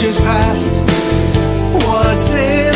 just passed. What's it?